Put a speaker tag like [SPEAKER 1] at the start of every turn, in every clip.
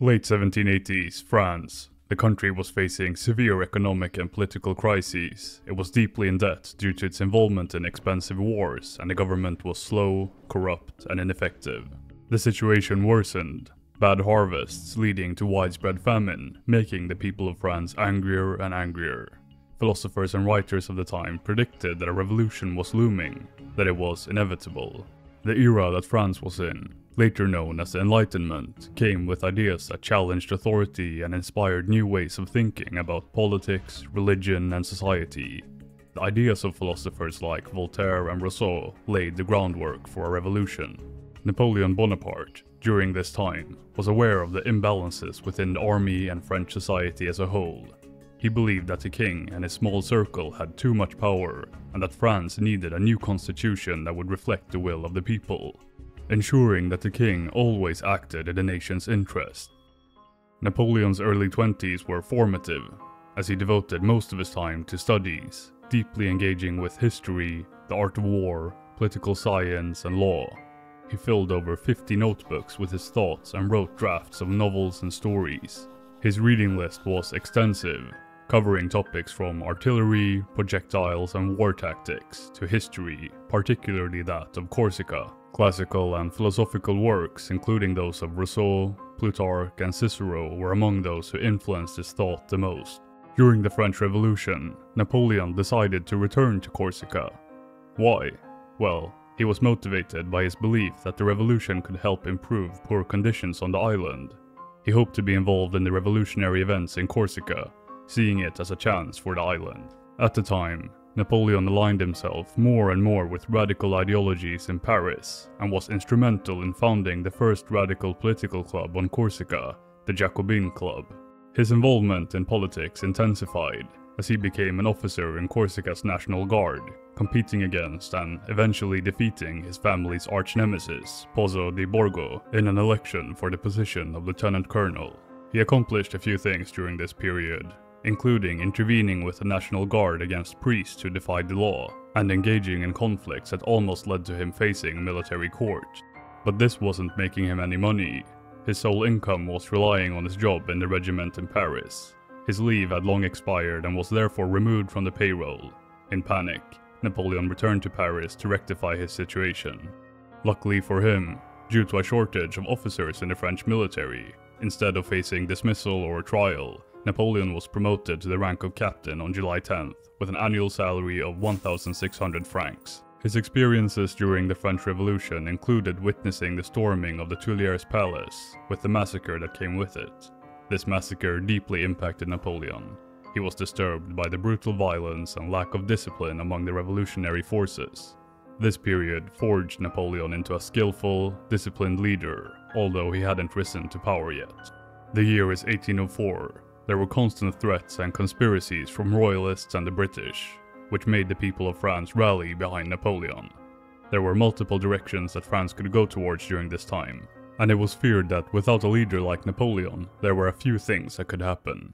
[SPEAKER 1] Late 1780s, France. The country was facing severe economic and political crises. It was deeply in debt due to its involvement in expensive wars, and the government was slow, corrupt, and ineffective. The situation worsened, bad harvests leading to widespread famine, making the people of France angrier and angrier. Philosophers and writers of the time predicted that a revolution was looming, that it was inevitable. The era that France was in, later known as the Enlightenment, came with ideas that challenged authority and inspired new ways of thinking about politics, religion, and society. The ideas of philosophers like Voltaire and Rousseau laid the groundwork for a revolution. Napoleon Bonaparte, during this time, was aware of the imbalances within the army and French society as a whole, he believed that the king and his small circle had too much power, and that France needed a new constitution that would reflect the will of the people, ensuring that the king always acted in the nation's interest. Napoleon's early 20s were formative, as he devoted most of his time to studies, deeply engaging with history, the art of war, political science, and law. He filled over 50 notebooks with his thoughts and wrote drafts of novels and stories. His reading list was extensive, covering topics from artillery, projectiles and war tactics to history, particularly that of Corsica. Classical and philosophical works, including those of Rousseau, Plutarch and Cicero were among those who influenced his thought the most. During the French Revolution, Napoleon decided to return to Corsica. Why? Well, he was motivated by his belief that the revolution could help improve poor conditions on the island. He hoped to be involved in the revolutionary events in Corsica seeing it as a chance for the island. At the time, Napoleon aligned himself more and more with radical ideologies in Paris and was instrumental in founding the first radical political club on Corsica, the Jacobin Club. His involvement in politics intensified as he became an officer in Corsica's National Guard, competing against and eventually defeating his family's arch nemesis, Pozzo di Borgo, in an election for the position of lieutenant colonel. He accomplished a few things during this period, including intervening with the National Guard against priests who defied the law, and engaging in conflicts that almost led to him facing military court. But this wasn't making him any money. His sole income was relying on his job in the regiment in Paris. His leave had long expired and was therefore removed from the payroll. In panic, Napoleon returned to Paris to rectify his situation. Luckily for him, due to a shortage of officers in the French military, instead of facing dismissal or trial, Napoleon was promoted to the rank of captain on July 10th with an annual salary of 1,600 francs. His experiences during the French Revolution included witnessing the storming of the Tuileries Palace, with the massacre that came with it. This massacre deeply impacted Napoleon. He was disturbed by the brutal violence and lack of discipline among the revolutionary forces. This period forged Napoleon into a skillful, disciplined leader, although he hadn't risen to power yet. The year is 1804, there were constant threats and conspiracies from royalists and the British, which made the people of France rally behind Napoleon. There were multiple directions that France could go towards during this time, and it was feared that without a leader like Napoleon, there were a few things that could happen.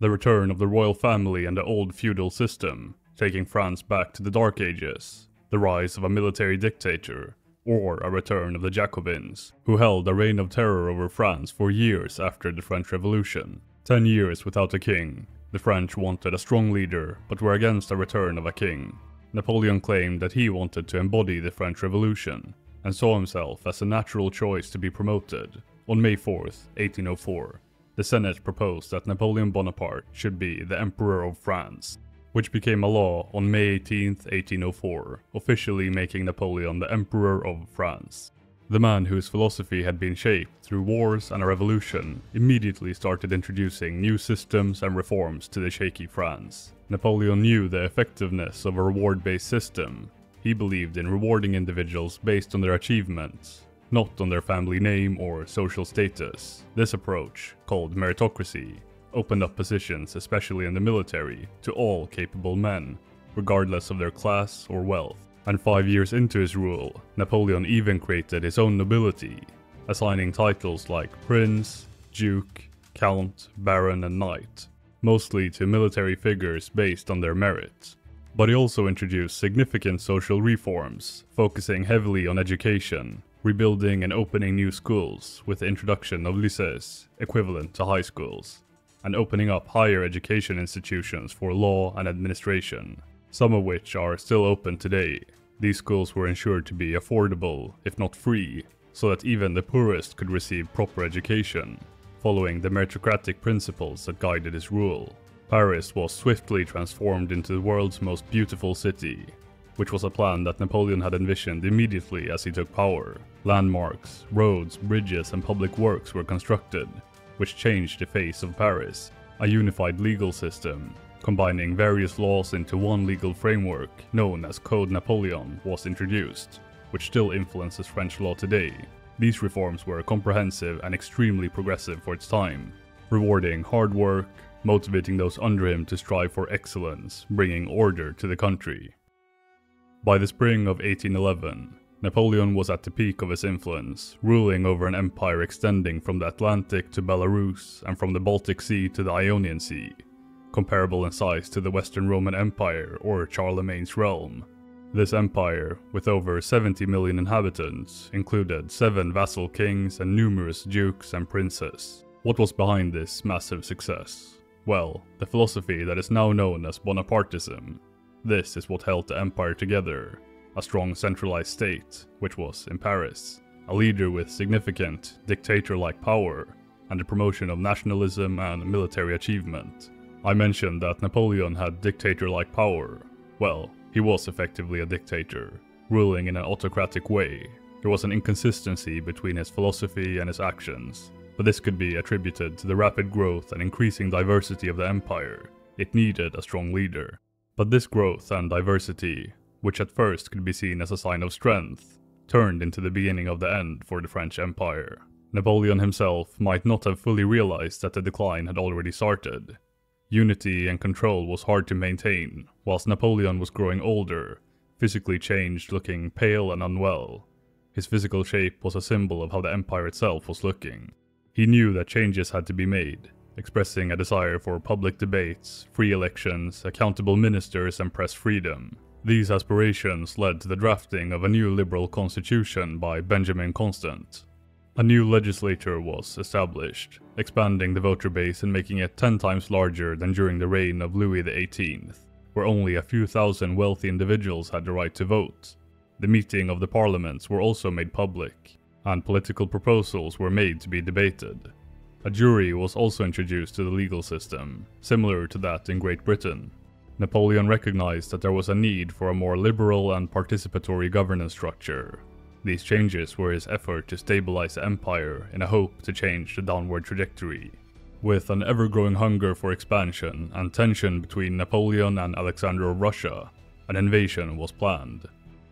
[SPEAKER 1] The return of the royal family and the old feudal system, taking France back to the Dark Ages, the rise of a military dictator, or a return of the Jacobins, who held a reign of terror over France for years after the French Revolution. Ten years without a king. The French wanted a strong leader, but were against the return of a king. Napoleon claimed that he wanted to embody the French Revolution, and saw himself as a natural choice to be promoted. On May 4, 1804, the Senate proposed that Napoleon Bonaparte should be the Emperor of France, which became a law on May 18, 1804, officially making Napoleon the Emperor of France. The man whose philosophy had been shaped through wars and a revolution immediately started introducing new systems and reforms to the shaky France. Napoleon knew the effectiveness of a reward-based system. He believed in rewarding individuals based on their achievements, not on their family name or social status. This approach, called meritocracy, opened up positions, especially in the military, to all capable men, regardless of their class or wealth and five years into his rule, Napoleon even created his own nobility, assigning titles like Prince, Duke, Count, Baron and Knight, mostly to military figures based on their merit. But he also introduced significant social reforms, focusing heavily on education, rebuilding and opening new schools with the introduction of lycées, equivalent to high schools, and opening up higher education institutions for law and administration, some of which are still open today. These schools were ensured to be affordable, if not free, so that even the poorest could receive proper education, following the meritocratic principles that guided his rule. Paris was swiftly transformed into the world's most beautiful city, which was a plan that Napoleon had envisioned immediately as he took power. Landmarks, roads, bridges, and public works were constructed, which changed the face of Paris. A unified legal system, combining various laws into one legal framework known as Code Napoleon, was introduced, which still influences French law today. These reforms were comprehensive and extremely progressive for its time, rewarding hard work, motivating those under him to strive for excellence, bringing order to the country. By the spring of 1811, Napoleon was at the peak of his influence, ruling over an empire extending from the Atlantic to Belarus and from the Baltic Sea to the Ionian Sea, comparable in size to the Western Roman Empire or Charlemagne's realm. This empire, with over 70 million inhabitants, included seven vassal kings and numerous dukes and princes. What was behind this massive success? Well, the philosophy that is now known as Bonapartism, this is what held the empire together, a strong centralized state, which was in Paris, a leader with significant dictator-like power, and the promotion of nationalism and military achievement. I mentioned that Napoleon had dictator-like power. Well, he was effectively a dictator, ruling in an autocratic way. There was an inconsistency between his philosophy and his actions, but this could be attributed to the rapid growth and increasing diversity of the empire. It needed a strong leader. But this growth and diversity, which at first could be seen as a sign of strength, turned into the beginning of the end for the French Empire. Napoleon himself might not have fully realized that the decline had already started. Unity and control was hard to maintain, whilst Napoleon was growing older, physically changed, looking pale and unwell. His physical shape was a symbol of how the empire itself was looking. He knew that changes had to be made, expressing a desire for public debates, free elections, accountable ministers, and press freedom. These aspirations led to the drafting of a new liberal constitution by Benjamin Constant. A new legislature was established, expanding the voter base and making it 10 times larger than during the reign of Louis XVIII, where only a few thousand wealthy individuals had the right to vote. The meeting of the parliaments were also made public, and political proposals were made to be debated. A jury was also introduced to the legal system, similar to that in Great Britain. Napoleon recognized that there was a need for a more liberal and participatory governance structure. These changes were his effort to stabilize the empire in a hope to change the downward trajectory. With an ever-growing hunger for expansion and tension between Napoleon and Alexander of Russia, an invasion was planned.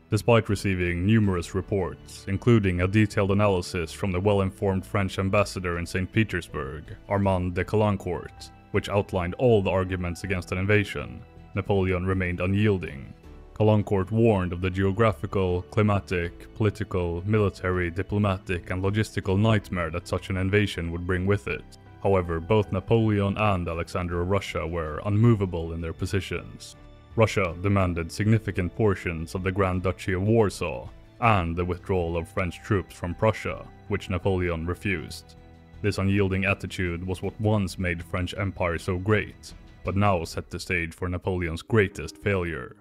[SPEAKER 1] Despite receiving numerous reports, including a detailed analysis from the well-informed French ambassador in St. Petersburg, Armand de Caulaincourt, which outlined all the arguments against an invasion, Napoleon remained unyielding. Caulaincourt warned of the geographical, climatic, political, military, diplomatic, and logistical nightmare that such an invasion would bring with it. However, both Napoleon and Alexander of Russia were unmovable in their positions. Russia demanded significant portions of the Grand Duchy of Warsaw and the withdrawal of French troops from Prussia, which Napoleon refused. This unyielding attitude was what once made the French Empire so great, but now set the stage for Napoleon's greatest failure.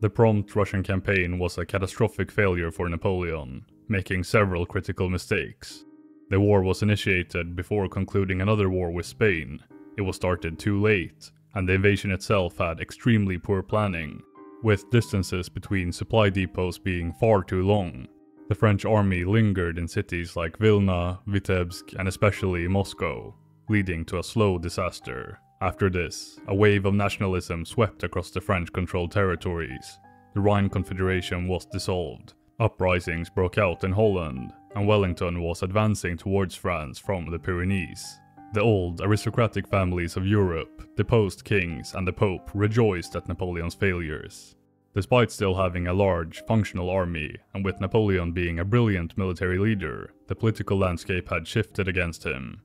[SPEAKER 1] The prompt Russian campaign was a catastrophic failure for Napoleon, making several critical mistakes. The war was initiated before concluding another war with Spain. It was started too late, and the invasion itself had extremely poor planning, with distances between supply depots being far too long. The French army lingered in cities like Vilna, Vitebsk, and especially Moscow, leading to a slow disaster. After this, a wave of nationalism swept across the French-controlled territories. The Rhine Confederation was dissolved. Uprisings broke out in Holland, and Wellington was advancing towards France from the Pyrenees. The old aristocratic families of Europe, deposed kings, and the Pope rejoiced at Napoleon's failures. Despite still having a large, functional army, and with Napoleon being a brilliant military leader, the political landscape had shifted against him.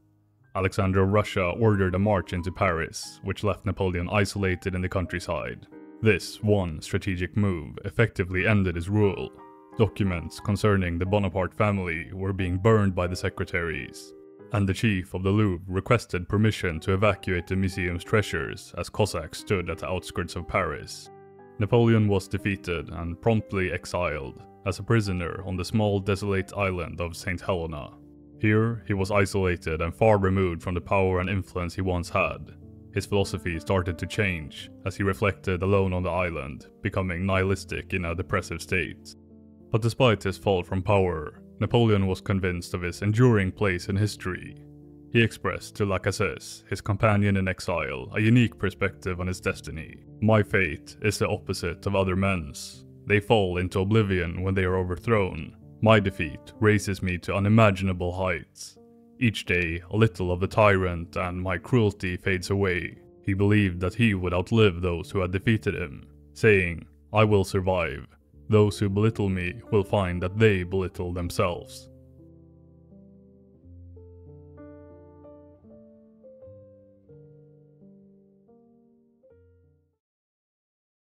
[SPEAKER 1] Alexander of Russia ordered a march into Paris, which left Napoleon isolated in the countryside. This one strategic move effectively ended his rule. Documents concerning the Bonaparte family were being burned by the secretaries, and the chief of the Louvre requested permission to evacuate the museum's treasures as Cossacks stood at the outskirts of Paris. Napoleon was defeated and promptly exiled as a prisoner on the small desolate island of St. Helena. Here, he was isolated and far removed from the power and influence he once had. His philosophy started to change as he reflected alone on the island, becoming nihilistic in a depressive state. But despite his fall from power, Napoleon was convinced of his enduring place in history. He expressed to Las Cases, his companion in exile, a unique perspective on his destiny. My fate is the opposite of other men's. They fall into oblivion when they are overthrown. My defeat raises me to unimaginable heights. Each day, a little of the tyrant and my cruelty fades away. He believed that he would outlive those who had defeated him, saying, I will survive. Those who belittle me will find that they belittle themselves.